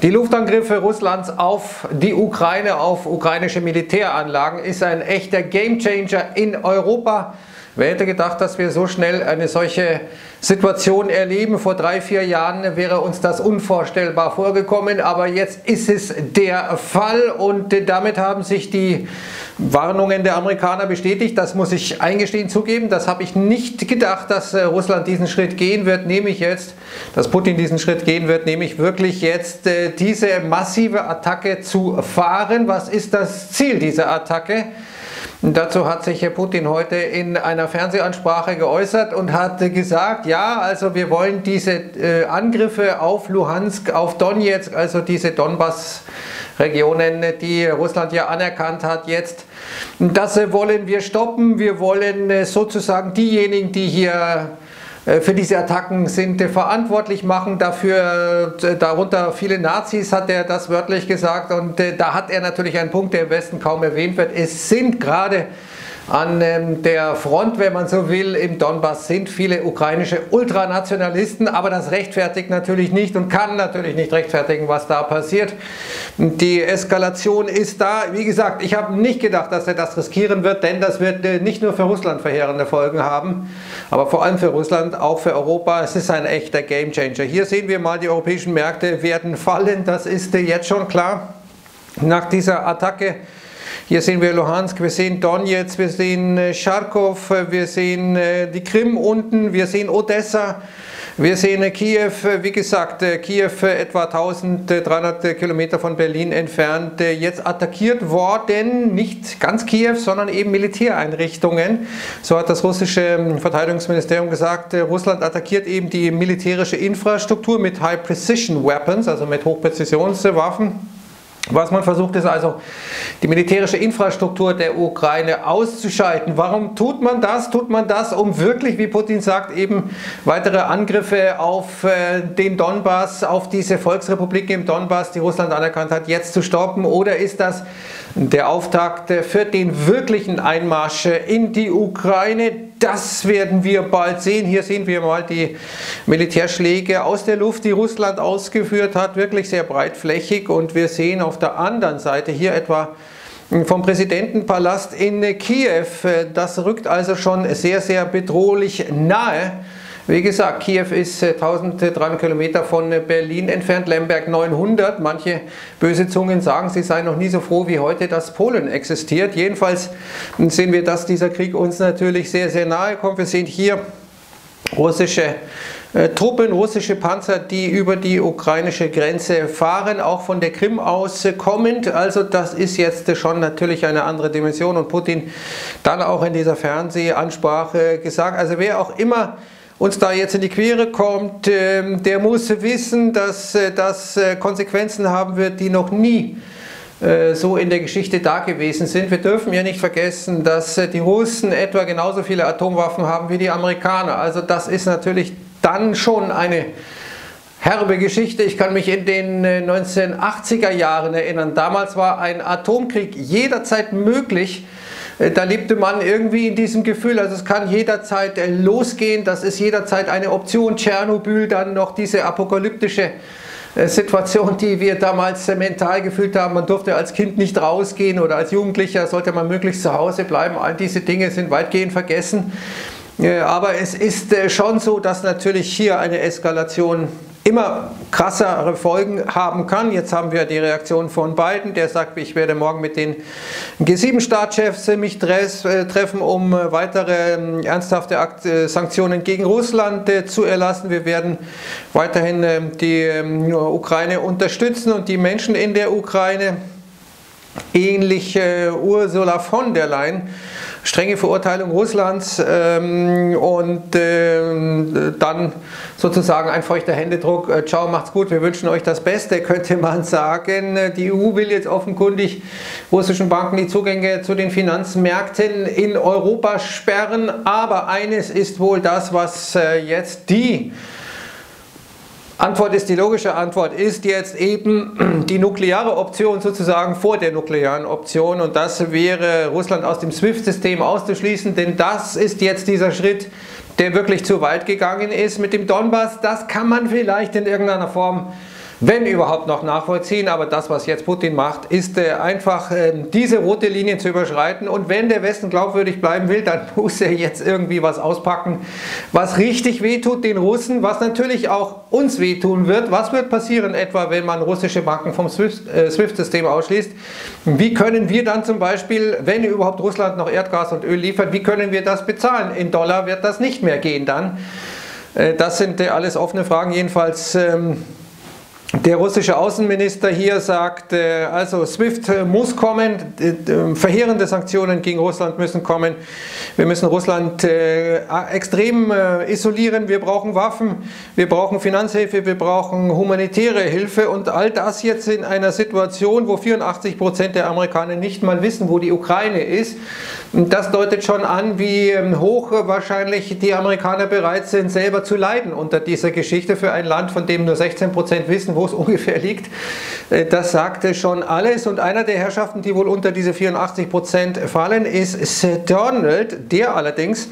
Die Luftangriffe Russlands auf die Ukraine, auf ukrainische Militäranlagen ist ein echter Gamechanger in Europa. Wer hätte gedacht, dass wir so schnell eine solche Situation erleben? Vor drei, vier Jahren wäre uns das unvorstellbar vorgekommen, aber jetzt ist es der Fall und damit haben sich die Warnungen der Amerikaner bestätigt. Das muss ich eingestehen zugeben. Das habe ich nicht gedacht, dass äh, Russland diesen Schritt gehen wird, nehme ich jetzt, dass Putin diesen Schritt gehen wird, nämlich wirklich jetzt äh, diese massive Attacke zu fahren. Was ist das Ziel dieser Attacke? Dazu hat sich Herr Putin heute in einer Fernsehansprache geäußert und hat gesagt, ja, also wir wollen diese äh, Angriffe auf Luhansk, auf Donetsk, also diese Donbass-Regionen, die Russland ja anerkannt hat, jetzt, das wollen wir stoppen. Wir wollen äh, sozusagen diejenigen, die hier äh, für diese Attacken sind äh, verantwortlich machen. Dafür, äh, darunter viele Nazis, hat er das wörtlich gesagt. Und da hat er natürlich einen Punkt, der im Westen kaum erwähnt wird. Es sind gerade an ähm, der Front, wenn man so will, im Donbass sind viele ukrainische Ultranationalisten, aber das rechtfertigt natürlich nicht und kann natürlich nicht rechtfertigen, was da passiert. Die Eskalation ist da. Wie gesagt, ich habe nicht gedacht, dass er das riskieren wird, denn das wird äh, nicht nur für Russland verheerende Folgen haben, aber vor allem für Russland, auch für Europa. Es ist ein echter Gamechanger. Hier sehen wir mal, die europäischen Märkte werden fallen, das ist äh, jetzt schon klar. Nach dieser Attacke hier sehen wir Luhansk, wir sehen Donetsk, wir sehen äh, Charkow, äh, wir sehen äh, die Krim unten, wir sehen Odessa. Wir sehen Kiew, wie gesagt, Kiew etwa 1300 Kilometer von Berlin entfernt, jetzt attackiert worden, nicht ganz Kiew, sondern eben Militäreinrichtungen. So hat das russische ähm, Verteidigungsministerium gesagt, Russland attackiert eben die militärische Infrastruktur mit High Precision Weapons, also mit Hochpräzisionswaffen. Was man versucht ist also, die militärische Infrastruktur der Ukraine auszuschalten. Warum tut man das? Tut man das, um wirklich, wie Putin sagt, eben weitere Angriffe auf äh, den Donbass, auf diese Volksrepubliken im Donbass, die Russland anerkannt hat, jetzt zu stoppen? Oder ist das der Auftakt für den wirklichen Einmarsch in die Ukraine? Das werden wir bald sehen. Hier sehen wir mal die Militärschläge aus der Luft, die Russland ausgeführt hat, wirklich sehr breitflächig. Und wir sehen auf der anderen Seite hier etwa vom Präsidentenpalast in Kiew. Das rückt also schon sehr, sehr bedrohlich nahe. Wie gesagt, Kiew ist 1300 äh, Kilometer von äh, Berlin entfernt, Lemberg 900. Manche böse Zungen sagen, sie seien noch nie so froh wie heute, dass Polen existiert. Jedenfalls sehen wir, dass dieser Krieg uns natürlich sehr, sehr nahe kommt. Wir sehen hier russische äh, Truppen, russische Panzer, die über die ukrainische Grenze fahren, auch von der Krim aus kommend. Also das ist jetzt schon natürlich eine andere Dimension und Putin dann auch in dieser Fernsehansprache gesagt. Also wer auch immer uns da jetzt in die Quere kommt, ähm, der muss wissen, dass äh, das äh, Konsequenzen haben wird, die noch nie äh, so in der Geschichte da gewesen sind. Wir dürfen ja nicht vergessen, dass die Russen etwa genauso viele Atomwaffen haben wie die Amerikaner. Also das ist natürlich dann schon eine herbe Geschichte. Ich kann mich in den 1980er Jahren erinnern. Damals war ein Atomkrieg jederzeit möglich. Äh, da lebte man irgendwie in diesem Gefühl, also es kann jederzeit äh, losgehen, das ist jederzeit eine Option. Tschernobyl, dann noch diese apokalyptische äh, Situation, die wir damals mental gefühlt haben. Man durfte als Kind nicht rausgehen oder als Jugendlicher sollte man möglichst zu Hause bleiben. All diese Dinge sind weitgehend vergessen. Aber es ist schon so, dass natürlich hier eine Eskalation immer krassere Folgen haben kann. Jetzt haben wir die Reaktion von Biden, der sagt, ich werde morgen mit den G7-Staatschefs mich äh, treffen, um weitere ähm, ernsthafte äh, Sanktionen gegen Russland äh, zu erlassen. Wir werden weiterhin ähm, die ähm, Ukraine unterstützen und die Menschen in der Ukraine. Ähnlich Ursula von der Leyen strenge Verurteilung Russlands ähm, und äh, dann sozusagen ein feuchter Händedruck. Äh, ciao, macht's gut, wir wünschen euch das Beste, könnte man sagen. Die EU will jetzt offenkundig russischen Banken die Zugänge zu den Finanzmärkten in Europa sperren, aber eines ist wohl das, was äh, jetzt die Antwort ist, die logische Antwort ist jetzt eben die nukleare Option sozusagen vor der nuklearen Option und das wäre Russland aus dem SWIFT-System auszuschließen, denn das ist jetzt dieser Schritt, der wirklich zu weit gegangen ist mit dem Donbass. Das kann man vielleicht in irgendeiner Form wenn überhaupt noch nachvollziehen. Aber das, was jetzt Putin macht, ist äh, einfach äh, diese rote Linie zu überschreiten. Und wenn der Westen glaubwürdig bleiben will, dann muss er jetzt irgendwie was auspacken, was richtig wehtut den Russen, was natürlich auch uns wehtun wird. Was wird passieren etwa, wenn man russische Banken vom äh, SWIFT-System ausschließt? Wie können wir dann zum Beispiel, wenn überhaupt Russland noch Erdgas und Öl liefert, wie können wir das bezahlen? In Dollar wird das nicht mehr gehen dann. Äh, das sind alles offene Fragen. Jedenfalls ähm, der russische Außenminister hier sagt, äh, also SWIFT äh, muss kommen, verheerende Sanktionen gegen Russland müssen kommen. Wir müssen Russland äh, extrem isolieren. Wir brauchen Waffen, wir brauchen Finanzhilfe, wir brauchen humanitäre Hilfe und all das jetzt in einer Situation, wo 84 Prozent der Amerikaner nicht mal wissen, wo die Ukraine ist. Das deutet schon an, wie ähm, hoch wahrscheinlich die Amerikaner bereit sind, selber zu leiden unter dieser Geschichte für ein Land, von dem nur 16 Prozent wissen, wo es ungefähr liegt. Äh, das sagte schon alles. Und einer der Herrschaften, die wohl unter diese 84 Prozent fallen, ist Sir Donald, der allerdings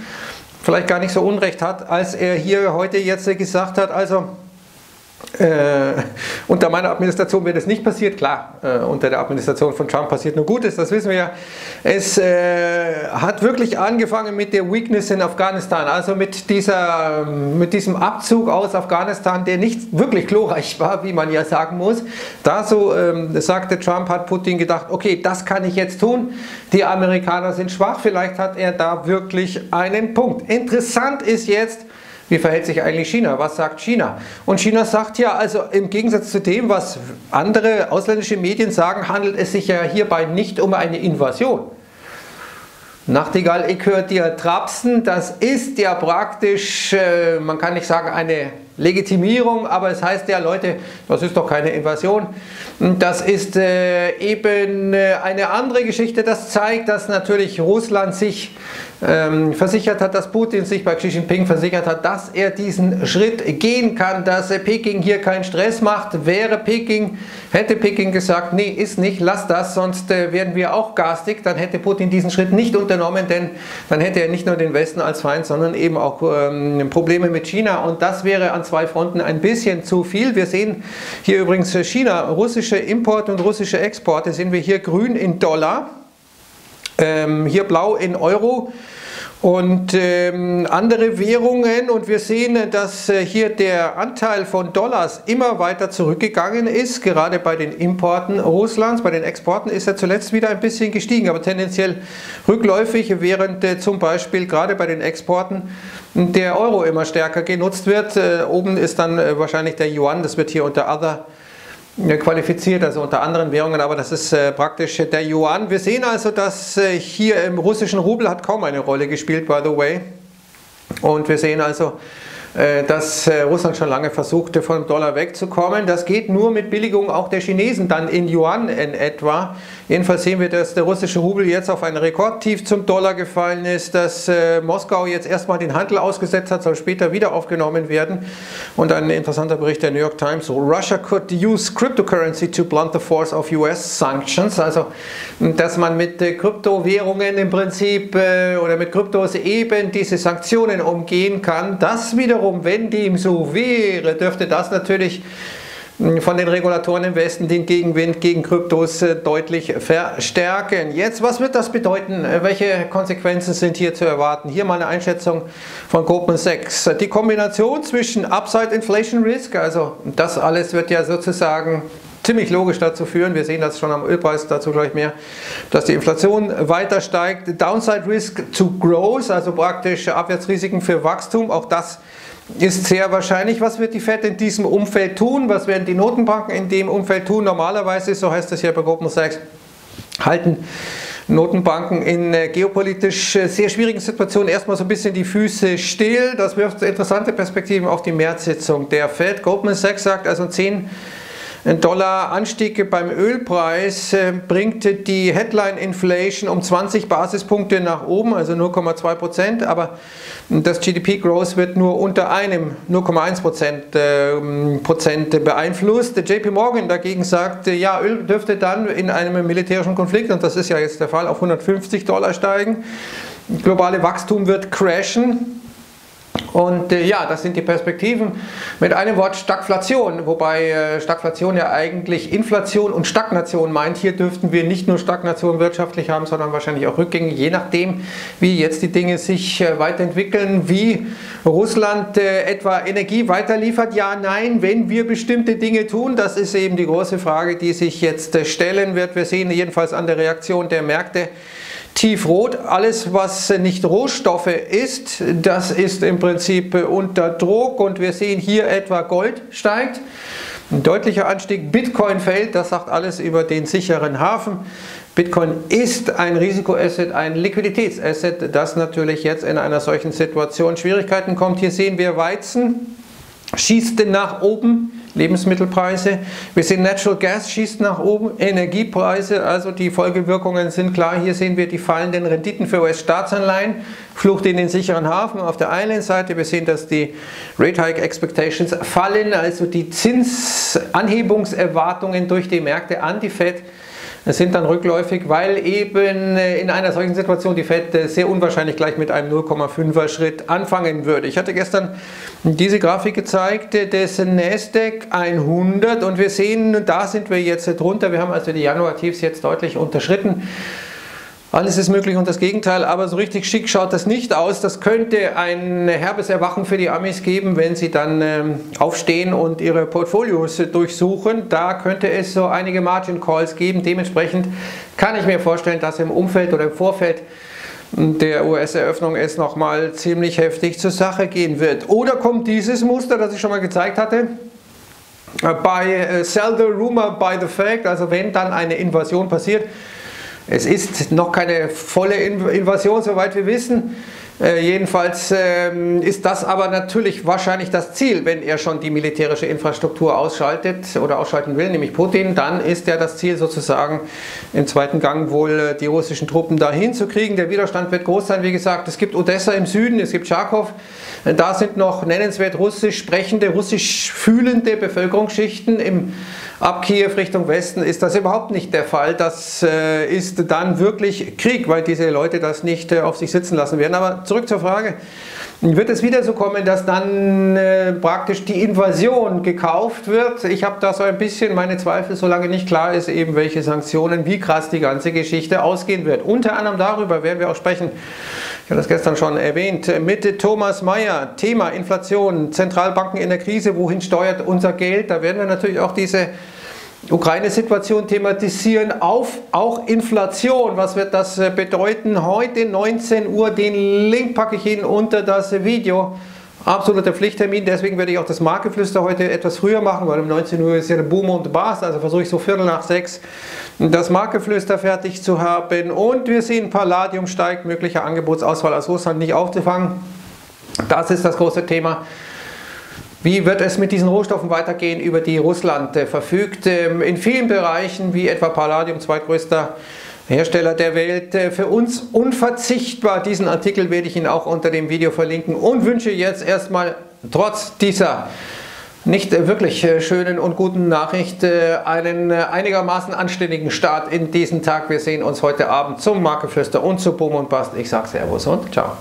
vielleicht gar nicht so Unrecht hat, als er hier heute jetzt gesagt hat, also äh, unter meiner Administration wäre das nicht passiert. Klar, äh, unter der Administration von Trump passiert nur Gutes, das wissen wir ja. Es äh, hat wirklich angefangen mit der Weakness in Afghanistan, also mit, dieser, mit diesem Abzug aus Afghanistan, der nicht wirklich glorreich war, wie man ja sagen muss. Da so ähm, sagte Trump, hat Putin gedacht, okay, das kann ich jetzt tun. Die Amerikaner sind schwach, vielleicht hat er da wirklich einen Punkt. Interessant ist jetzt, wie verhält sich eigentlich China? Was sagt China? Und China sagt ja, also im Gegensatz zu dem, was andere ausländische Medien sagen, handelt es sich ja hierbei nicht um eine Invasion. Nachtigall, ich höre dir trapsen, das ist ja praktisch, äh, man kann nicht sagen eine Legitimierung, aber es heißt ja, Leute, das ist doch keine Invasion. Das ist äh, eben äh, eine andere Geschichte. Das zeigt, dass natürlich Russland sich ähm, versichert hat, dass Putin sich bei Xi Jinping versichert hat, dass er diesen Schritt gehen kann, dass Peking hier keinen Stress macht. Wäre Peking, hätte Peking gesagt, nee, ist nicht, lass das, sonst äh, werden wir auch garstig, dann hätte Putin diesen Schritt nicht unternommen, denn dann hätte er nicht nur den Westen als Feind, sondern eben auch ähm, Probleme mit China und das wäre an zwei Fronten ein bisschen zu viel. Wir sehen hier übrigens China, russische Importe und russische Exporte, sehen wir hier grün in Dollar. Ähm, hier blau in Euro. Und ähm, andere Währungen. Und wir sehen, dass äh, hier der Anteil von Dollars immer weiter zurückgegangen ist, gerade bei den Importen Russlands, bei den Exporten ist er zuletzt wieder ein bisschen gestiegen, aber tendenziell rückläufig, während äh, zum Beispiel gerade bei den Exporten der Euro immer stärker genutzt wird. Äh, oben ist dann äh, wahrscheinlich der Yuan, das wird hier unter Other qualifiziert, also unter anderen Währungen, aber das ist äh, praktisch der Yuan. Wir sehen also, dass äh, hier im russischen Rubel hat kaum eine Rolle gespielt, by the way. Und wir sehen also, dass äh, Russland schon lange versuchte, vom Dollar wegzukommen. Das geht nur mit Billigung auch der Chinesen dann in Yuan in etwa. Jedenfalls sehen wir, dass der russische Rubel jetzt auf ein Rekordtief zum Dollar gefallen ist, dass äh, Moskau jetzt erstmal den Handel ausgesetzt hat, soll später wieder aufgenommen werden. Und ein interessanter Bericht der New York Times, Russia could use cryptocurrency to blunt the force of US sanctions. Also, dass man mit äh, Kryptowährungen im Prinzip äh, oder mit Kryptos eben diese Sanktionen umgehen kann. Das wiederum, wenn dem so wäre, dürfte das natürlich von den Regulatoren im Westen den Gegenwind gegen Kryptos äh, deutlich verstärken. Jetzt, was wird das bedeuten? Äh, welche Konsequenzen sind hier zu erwarten? Hier mal eine Einschätzung von Goldman Sachs. Die Kombination zwischen Upside Inflation Risk, also das alles wird ja sozusagen ziemlich logisch dazu führen, wir sehen das schon am Ölpreis, dazu gleich mehr, dass die Inflation weiter steigt. Downside Risk to Growth, also praktisch Abwärtsrisiken für Wachstum, auch das sehr wahrscheinlich. Was wird die Fed in diesem Umfeld tun? Was werden die Notenbanken in dem Umfeld tun? Normalerweise, so heißt es ja bei Goldman Sachs, halten Notenbanken in äh, geopolitisch äh, sehr schwierigen Situationen erstmal so ein bisschen die Füße still. Das wirft interessante Perspektiven auf die Märzsitzung der Fed. Goldman Sachs sagt also 10 ein Dollar Anstieg beim Ölpreis äh, bringt die Headline Inflation um 20 Basispunkte nach oben, also 0,2 Prozent, aber das GDP Growth wird nur unter einem 0,1 Prozent, äh, Prozent beeinflusst. JP Morgan dagegen sagt, ja, Öl dürfte dann in einem militärischen Konflikt, und das ist ja jetzt der Fall, auf 150 Dollar steigen. Globale Wachstum wird crashen. Und äh, ja, das sind die Perspektiven. Mit einem Wort Stagflation, wobei äh, Stagflation ja eigentlich Inflation und Stagnation meint. Hier dürften wir nicht nur Stagnation wirtschaftlich haben, sondern wahrscheinlich auch Rückgänge, je nachdem, wie jetzt die Dinge sich äh, weiterentwickeln, wie Russland äh, etwa Energie weiterliefert. Ja, nein, wenn wir bestimmte Dinge tun, das ist eben die große Frage, die sich jetzt äh, stellen wird. Wir sehen jedenfalls an der Reaktion der Märkte, tiefrot. Alles, was nicht Rohstoffe ist, das ist im Prinzip unter Druck und wir sehen hier etwa Gold steigt. Ein deutlicher Anstieg, Bitcoin fällt, das sagt alles über den sicheren Hafen. Bitcoin ist ein Risikoasset, ein Liquiditätsasset, das natürlich jetzt in einer solchen Situation Schwierigkeiten kommt. Hier sehen wir Weizen, schießt nach oben, Lebensmittelpreise. Wir sehen Natural Gas schießt nach oben, Energiepreise, also die Folgewirkungen sind klar. Hier sehen wir die fallenden Renditen für US-Staatsanleihen, Flucht in den sicheren Hafen auf der einen Seite. Wir sehen, dass die Rate Hike Expectations fallen, also die Zinsanhebungserwartungen durch die Märkte an die Fed sind dann rückläufig, weil eben äh, in einer solchen Situation die Fed äh, sehr unwahrscheinlich gleich mit einem 0,5er Schritt anfangen würde. Ich hatte gestern diese Grafik gezeigt äh, des Nasdaq 100 und wir sehen, da sind wir jetzt drunter. Wir haben also die Januar-Tiefs jetzt deutlich unterschritten. Alles ist möglich und das Gegenteil, aber so richtig schick schaut das nicht aus. Das könnte ein herbes Erwachen für die Amis geben, wenn sie dann ähm, aufstehen und ihre Portfolios durchsuchen. Da könnte es so einige Margin Calls geben. Dementsprechend kann ich mir vorstellen, dass im Umfeld oder im Vorfeld der US-Eröffnung es nochmal ziemlich heftig zur Sache gehen wird. Oder kommt dieses Muster, das ich schon mal gezeigt hatte, bei äh, Sell the Rumor by the Fact, also wenn dann eine Invasion passiert, es ist noch keine volle Invasion, soweit wir wissen. Äh, jedenfalls ähm, ist das aber natürlich wahrscheinlich das Ziel, wenn er schon die militärische Infrastruktur ausschaltet oder ausschalten will, nämlich Putin, dann ist ja das Ziel sozusagen im zweiten Gang wohl äh, die russischen Truppen dahin zu kriegen. Der Widerstand wird groß sein, wie gesagt. Es gibt Odessa im Süden, es gibt Charkow. Da sind noch nennenswert russisch sprechende, russisch fühlende Bevölkerungsschichten im ab Kiew Richtung Westen ist das überhaupt nicht der Fall. Das äh, ist dann wirklich Krieg, weil diese Leute das nicht äh, auf sich sitzen lassen werden. Aber zurück zur Frage. Wird es wieder so kommen, dass dann äh, praktisch die Invasion gekauft wird? Ich habe da so ein bisschen meine Zweifel, solange nicht klar ist, eben welche Sanktionen, wie krass die ganze Geschichte ausgehen wird. Unter anderem darüber werden wir auch sprechen. Ich habe das gestern schon erwähnt. Mit Thomas Mayer, Thema Inflation, Zentralbanken in der Krise, wohin steuert unser Geld? Da werden wir natürlich auch diese Ukraine-Situation thematisieren, auf auch Inflation. Was wird das äh, bedeuten? Heute 19 Uhr, den Link packe ich Ihnen unter das Video. Absoluter Pflichttermin, deswegen werde ich auch das Markeflüster heute etwas früher machen, weil um 19 Uhr ist ja der Boom und Bast, also versuche ich so Viertel nach sechs das Markeflüster fertig zu haben. Und wir sehen, Palladium steigt, möglicher Angebotsausfall aus Russland nicht aufzufangen. Das ist das große Thema. Wie wird es mit diesen Rohstoffen weitergehen, über die Russland äh, verfügt? Ähm, in vielen Bereichen, wie etwa Palladium, zweitgrößter Hersteller der Welt, äh, für uns unverzichtbar. Diesen Artikel werde ich Ihnen auch unter dem Video verlinken und wünsche jetzt erstmal trotz dieser nicht äh, wirklich schönen und guten Nachricht einen einigermaßen anständigen Start in diesen Tag. Wir sehen uns heute Abend zum Markeflüster und zu Boom und Bast. Ich sage Servus und ciao.